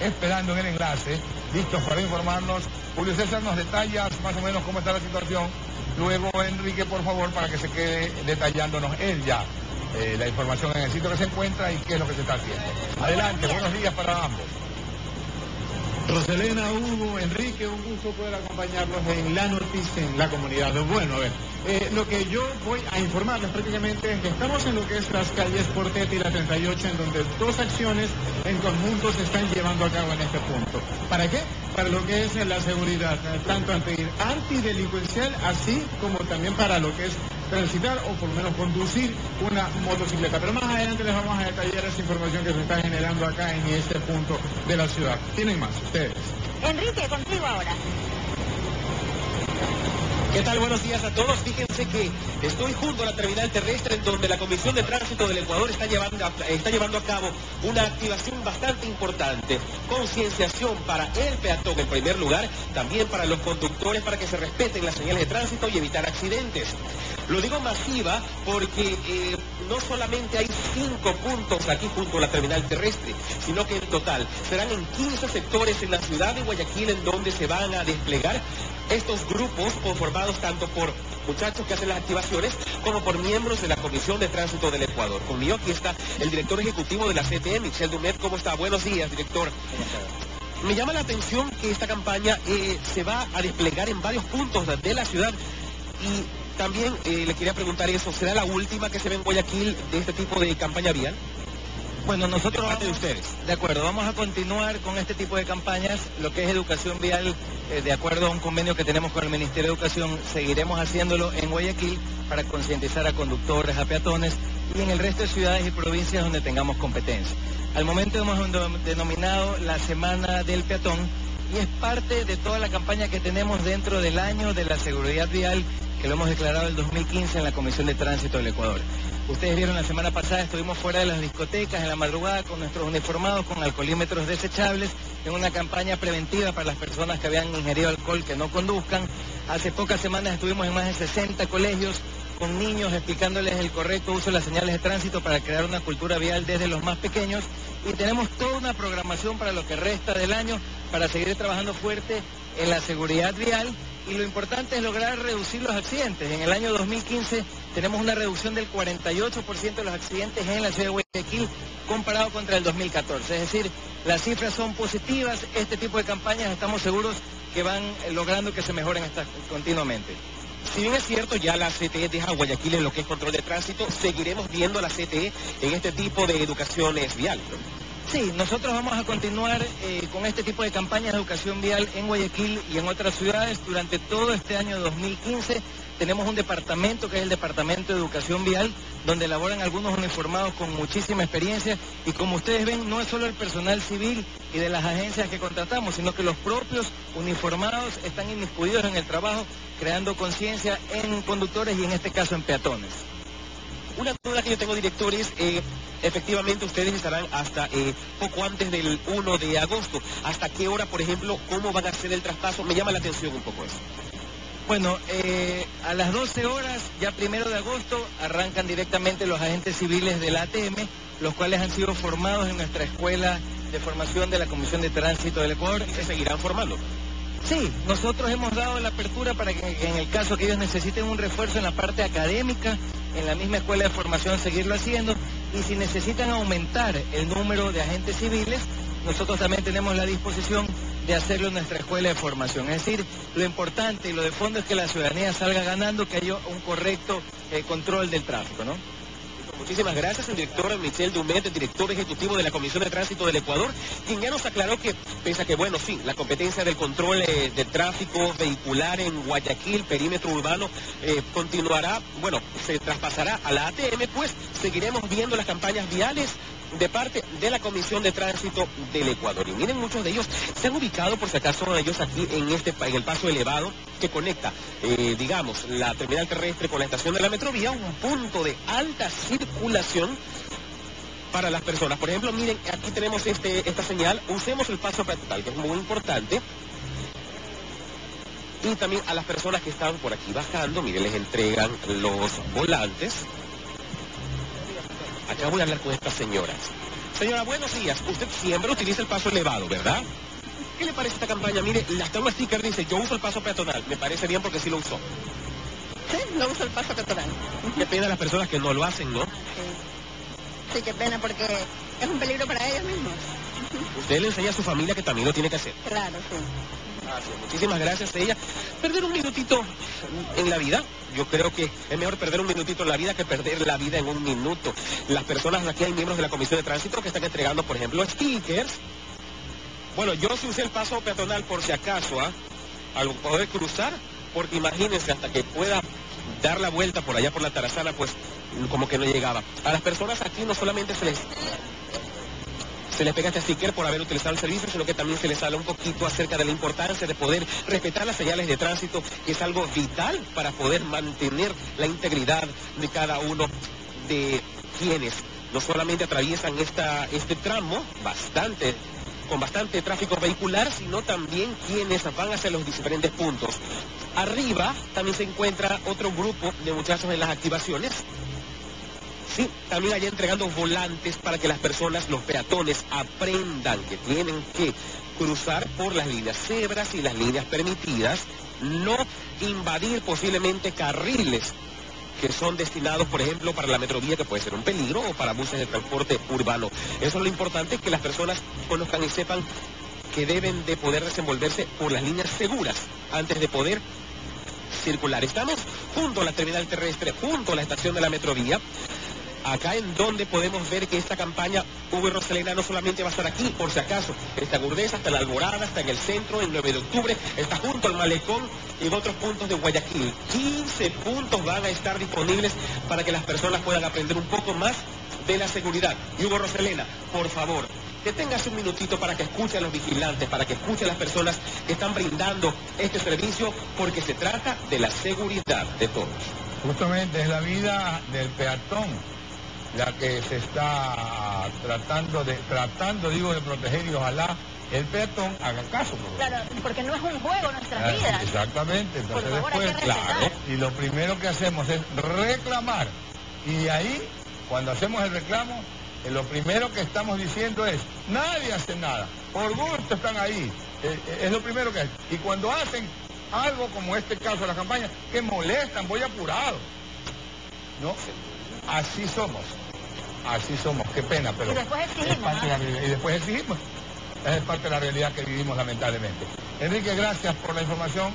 esperando en el enlace, listos para informarnos. Julio César nos detalla más o menos cómo está la situación. Luego Enrique, por favor, para que se quede detallándonos él ya eh, la información en el sitio que se encuentra y qué es lo que se está haciendo. Adelante, buenos días para ambos. Roselena, Hugo, Enrique, un gusto poder acompañarlos en la noticia en la comunidad. Bueno, a ver, eh, lo que yo voy a informarles prácticamente es que estamos en lo que es las calles Portet y la 38, en donde dos acciones en conjunto se están llevando a cabo en este punto. ¿Para qué? Para lo que es la seguridad, tanto antidelincuencial, así como también para lo que es transitar o por lo menos conducir una motocicleta. Pero más adelante les vamos a detallar esa información que se está generando acá en este punto de la ciudad. ¿Tienen más ustedes? Enrique, contigo ahora. ¿Qué tal? Buenos días a todos. Fíjense que estoy junto a la terminal terrestre en donde la Comisión de Tránsito del Ecuador está llevando, a cabo una activación bastante importante. Concienciación para el peatón en primer lugar, también para los conductores para que se respeten las señales de tránsito y evitar accidentes. Lo digo masiva porque eh, no solamente hay cinco puntos aquí junto a la terminal terrestre, sino que en total serán en 15 sectores en la ciudad de Guayaquil en donde se van a desplegar estos grupos conformados tanto por muchachos que hacen las activaciones como por miembros de la Comisión de Tránsito del Ecuador. Conmigo aquí está el director ejecutivo de la CTM, Michel Dumet. ¿Cómo está? Buenos días, director. Me llama la atención que esta campaña eh, se va a desplegar en varios puntos de la ciudad y también eh, le quería preguntar eso, ¿será la última que se ve en Guayaquil de este tipo de campaña vial? Bueno, nosotros vamos, de ustedes. De acuerdo, vamos a continuar con este tipo de campañas, lo que es educación vial, eh, de acuerdo a un convenio que tenemos con el Ministerio de Educación, seguiremos haciéndolo en Guayaquil para concientizar a conductores, a peatones y en el resto de ciudades y provincias donde tengamos competencia. Al momento hemos denominado la Semana del Peatón y es parte de toda la campaña que tenemos dentro del año de la seguridad vial que lo hemos declarado el 2015 en la Comisión de Tránsito del Ecuador. Ustedes vieron la semana pasada, estuvimos fuera de las discotecas en la madrugada con nuestros uniformados, con alcoholímetros desechables, en una campaña preventiva para las personas que habían ingerido alcohol que no conduzcan. Hace pocas semanas estuvimos en más de 60 colegios con niños explicándoles el correcto uso de las señales de tránsito para crear una cultura vial desde los más pequeños y tenemos toda una programación para lo que resta del año para seguir trabajando fuerte en la seguridad vial y lo importante es lograr reducir los accidentes. En el año 2015 tenemos una reducción del 48% de los accidentes en la ciudad de Guayaquil comparado contra el 2014. Es decir, las cifras son positivas, este tipo de campañas estamos seguros que van logrando que se mejoren estas continuamente. Si bien es cierto, ya la CTE deja Guayaquil en lo que es control de tránsito, seguiremos viendo a la CTE en este tipo de educación vial. Sí, nosotros vamos a continuar eh, con este tipo de campañas de educación vial en Guayaquil y en otras ciudades durante todo este año 2015. Tenemos un departamento que es el Departamento de Educación Vial, donde laboran algunos uniformados con muchísima experiencia y como ustedes ven, no es solo el personal civil y de las agencias que contratamos, sino que los propios uniformados están inmiscuidos en el trabajo, creando conciencia en conductores y en este caso en peatones. Una duda que yo tengo, directores, eh, efectivamente ustedes estarán hasta eh, poco antes del 1 de agosto. ¿Hasta qué hora, por ejemplo, cómo van a hacer el traspaso? Me llama la atención un poco eso. Bueno, eh, a las 12 horas, ya primero de agosto, arrancan directamente los agentes civiles del ATM, los cuales han sido formados en nuestra escuela de formación de la Comisión de Tránsito del Ecuador. ¿Y se seguirán formando? Sí, nosotros hemos dado la apertura para que en el caso que ellos necesiten un refuerzo en la parte académica, en la misma escuela de formación seguirlo haciendo y si necesitan aumentar el número de agentes civiles, nosotros también tenemos la disposición de hacerlo en nuestra escuela de formación. Es decir, lo importante y lo de fondo es que la ciudadanía salga ganando, que haya un correcto eh, control del tráfico, ¿no? Muchísimas gracias, el director Michel Dumet, el director ejecutivo de la Comisión de Tránsito del Ecuador, quien ya nos aclaró que, pese a que, bueno, sí, la competencia del control eh, de tráfico vehicular en Guayaquil, perímetro urbano, eh, continuará, bueno, se traspasará a la ATM, pues seguiremos viendo las campañas viales de parte de la Comisión de Tránsito del Ecuador. Y miren, muchos de ellos se han ubicado, por si acaso, ellos aquí en, este, en el paso elevado que conecta, eh, digamos, la terminal terrestre con la estación de la metrovía, un punto de alta circulación para las personas. Por ejemplo, miren, aquí tenemos este, esta señal, usemos el paso peatonal, que es muy importante. Y también a las personas que están por aquí bajando, miren, les entregan los volantes Acá voy a hablar con estas señoras. Señora, buenos días. Usted siempre utiliza el paso elevado, ¿verdad? ¿Qué le parece esta campaña? Mire, hasta un sticker dice, yo uso el paso peatonal. Me parece bien porque sí lo usó. Sí, no uso el paso peatonal. Qué pena las personas que no lo hacen, ¿no? Sí. sí, qué pena porque es un peligro para ellos mismos. Usted le enseña a su familia que también lo tiene que hacer. Claro, sí. Muchísimas gracias a ella. Perder un minutito en la vida, yo creo que es mejor perder un minutito en la vida que perder la vida en un minuto. Las personas, aquí hay miembros de la Comisión de Tránsito que están entregando, por ejemplo, stickers. Bueno, yo sí usé el paso peatonal por si acaso, ¿ah? Al poder cruzar, porque imagínense, hasta que pueda dar la vuelta por allá por la tarazana, pues como que no llegaba. A las personas aquí no solamente se les se les pega este sticker por haber utilizado el servicio, sino que también se les habla un poquito acerca de la importancia de poder respetar las señales de tránsito, que es algo vital para poder mantener la integridad de cada uno de quienes no solamente atraviesan este tramo bastante con bastante tráfico vehicular, sino también quienes van hacia los diferentes puntos. Arriba también se encuentra otro grupo de muchachos en las activaciones, Sí, también allá entregando volantes para que las personas, los peatones, aprendan que tienen que cruzar por las líneas cebras y las líneas permitidas, no invadir posiblemente carriles que son destinados, por ejemplo, para la metrovía, que puede ser un peligro, o para buses de transporte urbano. Eso es lo importante, que las personas conozcan y sepan que deben de poder desenvolverse por las líneas seguras antes de poder circular. Estamos junto a la terminal terrestre, junto a la estación de la metrovía acá en donde podemos ver que esta campaña Hugo Rosalena no solamente va a estar aquí, por si acaso, está Gurdesa, está la Alborada, está en el centro, el 9 de octubre, está junto al Malecón y en otros puntos de Guayaquil. 15 puntos van a estar disponibles para que las personas puedan aprender un poco más de la seguridad. Y Hugo Rosalena, por favor, que tengas un minutito para que escuche a los vigilantes, para que escuche a las personas que están brindando este servicio, porque se trata de la seguridad de todos. Justamente es la vida del peatón la que se está tratando de, tratando digo, de proteger y ojalá el peatón haga caso. Claro, porque no es un juego nuestras ah, vidas. Exactamente, entonces después, claro, y lo primero que hacemos es reclamar. Y ahí, cuando hacemos el reclamo, eh, lo primero que estamos diciendo es, nadie hace nada, por gusto están ahí, eh, eh, es lo primero que hay. Y cuando hacen algo como este caso de la campaña, que molestan, voy apurado. ¿No? Así somos. Así somos, qué pena, pero... Y después exigimos. y después exigimos. Es parte de la realidad que vivimos lamentablemente. Enrique, gracias por la información.